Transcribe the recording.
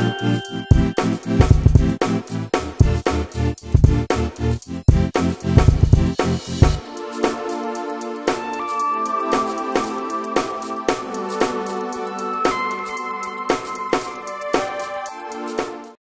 We'll